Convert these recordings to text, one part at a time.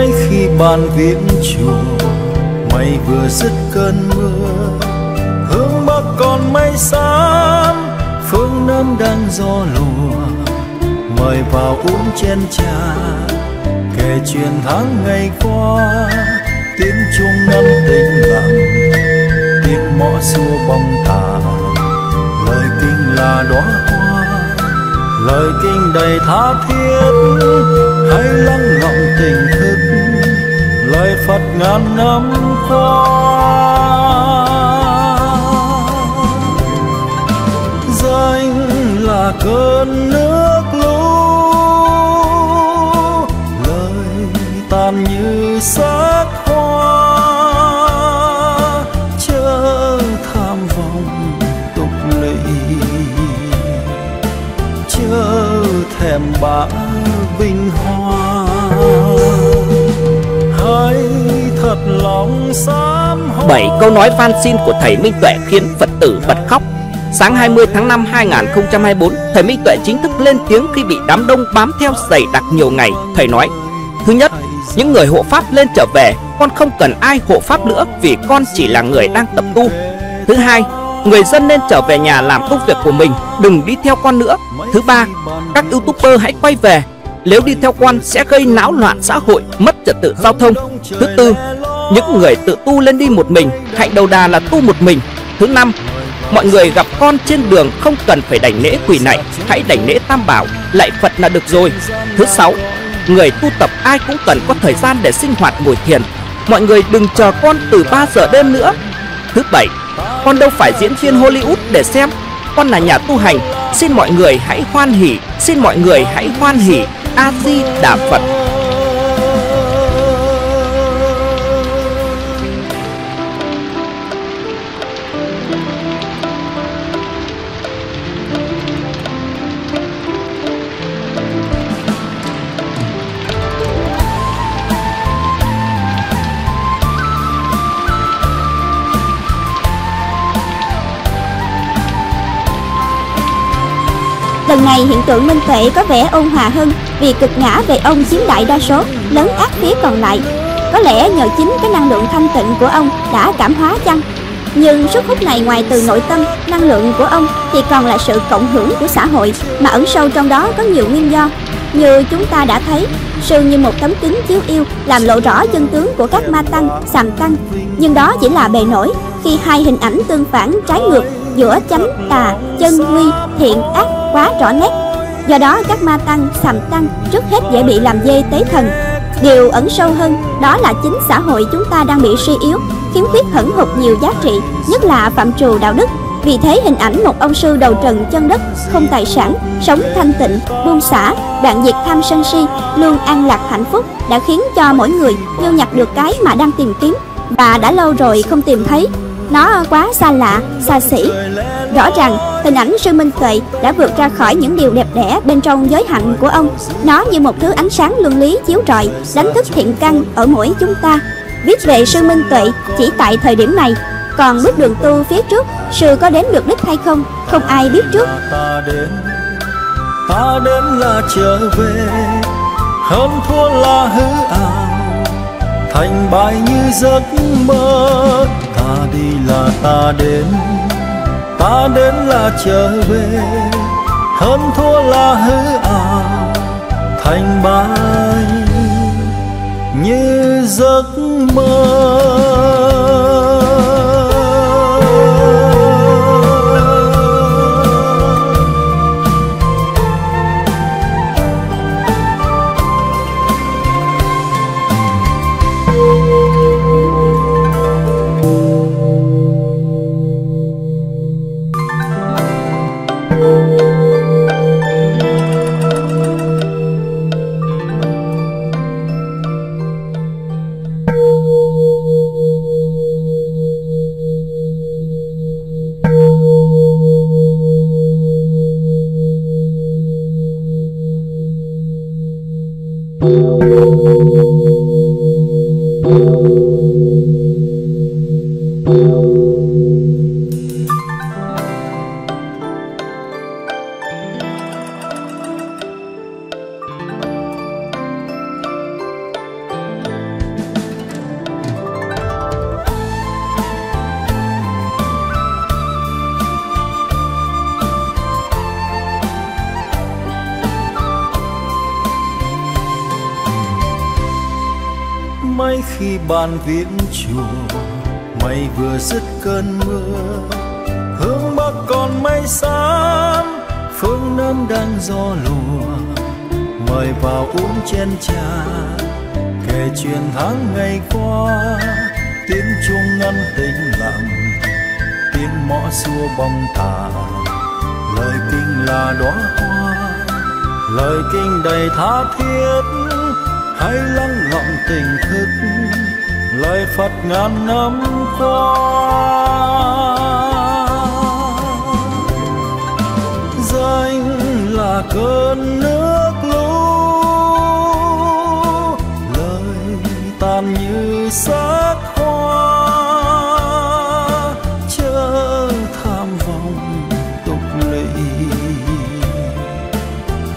Khi bàn viễn chùa. Mây vừa dứt cơn mưa, hướng bắc còn mây xám, phương nam đang gió lùa. Mời vào uống chén trà, kể chuyện tháng ngày qua. Tiếng chuông ngân tĩnh lặng tiếng mõ xua bóng tà. Lời kinh là đóa hoa, lời kinh đầy tha thiết, hãy lắng lòng tình thương ngàn năm qua. Danh là cơn nước 7 câu nói van xin của thầy Minh Tuệ khiến Phật tử bật khóc. Sáng 20 tháng 5 2024, thầy Minh Tuệ chính thức lên tiếng khi bị đám đông bám theo dày đặc nhiều ngày. Thầy nói: "Thứ nhất, những người hộ pháp lên trở về, con không cần ai hộ pháp nữa vì con chỉ là người đang tập tu. Thứ hai, người dân nên trở về nhà làm công việc của mình, đừng đi theo con nữa. Thứ ba, các youtuber hãy quay về nếu đi theo quan sẽ gây náo loạn xã hội, mất trật tự giao thông. Thứ tư, những người tự tu lên đi một mình, hãy đầu đà là tu một mình. Thứ năm, mọi người gặp con trên đường không cần phải đảnh lễ quỳ nạy, hãy đảnh lễ tam bảo, lạy Phật là được rồi. Thứ sáu, người tu tập ai cũng cần có thời gian để sinh hoạt ngồi thiền. Mọi người đừng chờ con từ 3 giờ đêm nữa. Thứ bảy, con đâu phải diễn viên Hollywood để xem, con là nhà tu hành. Xin mọi người hãy hoan hỉ, xin mọi người hãy hoan hỉ. A Di Đà Phật. Lần này hiện tượng Minh Tuệ có vẻ ôn hòa hơn vì cực ngã về ông chiếm đại đa số, lớn ác phía còn lại. Có lẽ nhờ chính cái năng lượng thanh tịnh của ông đã cảm hóa chăng? Nhưng sức hút này ngoài từ nội tâm, năng lượng của ông thì còn là sự cộng hưởng của xã hội mà ẩn sâu trong đó có nhiều nguyên do. Như chúng ta đã thấy, sư như một tấm kính chiếu yêu làm lộ rõ chân tướng của các ma tăng, sàm tăng. Nhưng đó chỉ là bề nổi khi hai hình ảnh tương phản trái ngược giữa chánh, tà, chân, nguy, thiện, ác quá rõ nét. Do đó các ma tăng, sàm tăng trước hết dễ bị làm dê tế thần. Điều ẩn sâu hơn đó là chính xã hội chúng ta đang bị suy yếu, khiếm khuyết hẩn hụt nhiều giá trị, nhất là phạm trù đạo đức. Vì thế hình ảnh một ông sư đầu trần chân đất, không tài sản, sống thanh tịnh, buông xả, đoạn diệt tham sân si, luôn an lạc hạnh phúc đã khiến cho mỗi người như nhặt được cái mà đang tìm kiếm và đã lâu rồi không tìm thấy. Nó quá xa lạ, xa xỉ. Rõ ràng hình ảnh sư Minh Tuệ đã vượt ra khỏi những điều đẹp đẽ bên trong giới hạnh của ông. Nó như một thứ ánh sáng luân lý chiếu rọi, đánh thức thiện căn ở mỗi chúng ta. Viết về sư Minh Tuệ chỉ tại thời điểm này, còn bước đường tu phía trước, sư có đến được đích hay không, không ai biết trước. ta đến ta đến là trở về hơn thua là hư ảo thành bại như giấc mơ ta đi là ta đến ta đến là trở về. Hơn thua là hư ảo thành bại như giấc mơ. Mấy khi bàn viễn chùa mây vừa dứt cơn mưa. Hướng bắc còn mây xám, phương nam đang gió lùa. Mời vào uống chén trà, kể chuyện tháng ngày qua. Tiếng chuông ngân tĩnh lặng, tiếng mõ xua bóng tà. Lời kinh là đóa hoa, lời kinh đầy tha thiết hay lắng lọng tình thức, lời phật ngàn năm qua. Danh là cơn nước lũ, lời tàn như xác hoa. Chớ tham vọng tục lệ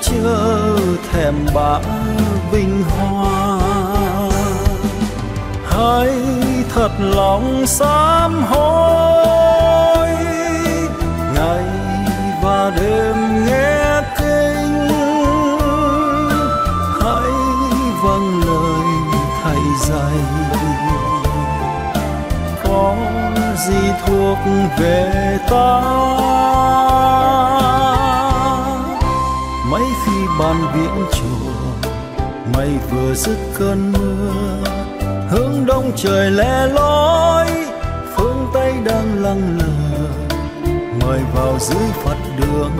chớ thèm bã vinh hoa hãy thật lòng sám hối. Ngày và đêm nghe kinh, hãy vâng lời thầy dạy. Có gì thuộc về ta? Mấy khi ban viễn chùa mây vừa dứt cơn mưa đông trời lẻ loi, phương tây đang lăng lờ, mời vào dưới phật đường,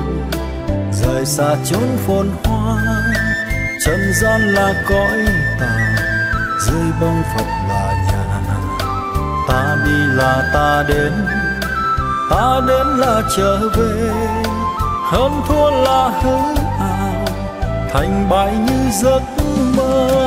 rời xa chốn phồn hoa. Trần gian là cõi tà, dưới bông phật là nhà. Ta đi là ta đến ta đến là trở về. Hơn thua là hứa ảo, thành bại như giấc mơ.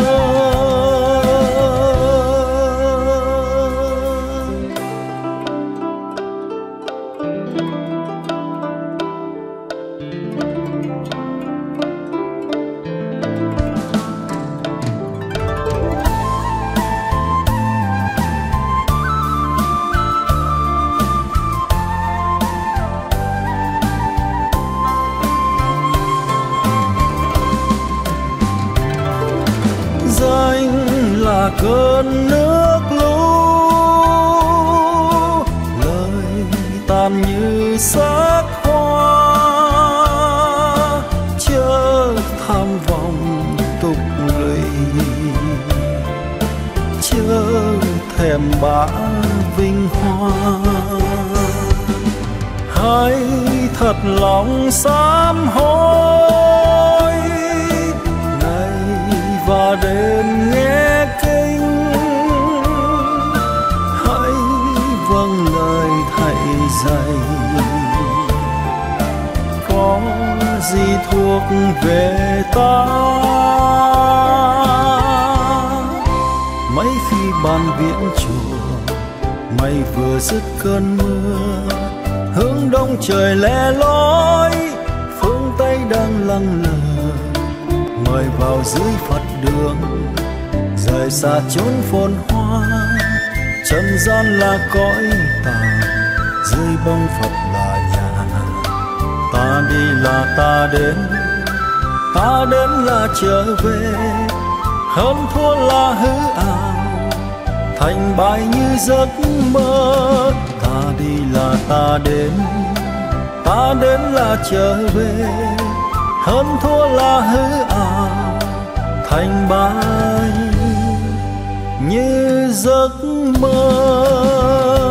Tàn như xác hoa, chớ tham vọng tục lụy. Chớ thèm bã vinh hoa. Hãy thật lòng sám hối. Về ta. Mấy khi ban viễn chùa mây vừa dứt cơn mưa, hướng đông trời lẻ loi, phương tây đang lăng lờ. Mời vào dưới phật đường, rời xa chốn phồn hoa. Trần gian là cõi tà, dưới bông phật là nhà. Ta đi là ta đến ta đến là trở về. Hơn thua là hư ảo, thành bại như giấc mơ. Ta đi là ta đến ta đến là trở về. Hơn thua là hư ảo, thành bại như giấc mơ.